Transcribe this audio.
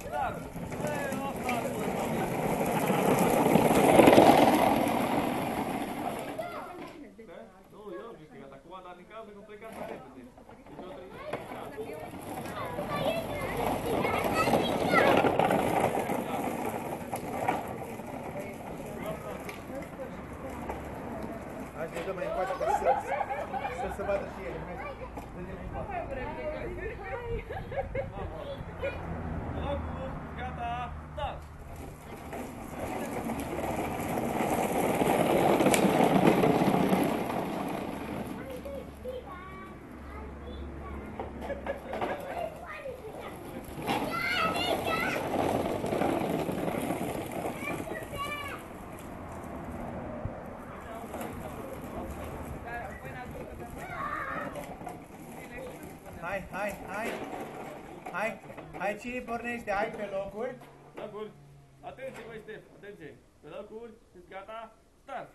start. No, start. No, jo, mislim, ga tako da nikam ne komplika narediti. I to tri- Hai să dăm mai încoace ca să, să se vadă și ele. Hai, Hai, hai, hai. Hai, hai, cine pornește? Hai pe locuri. Locul. Atenție, băi, Ștef, atenție. Pe locuri, gata, start.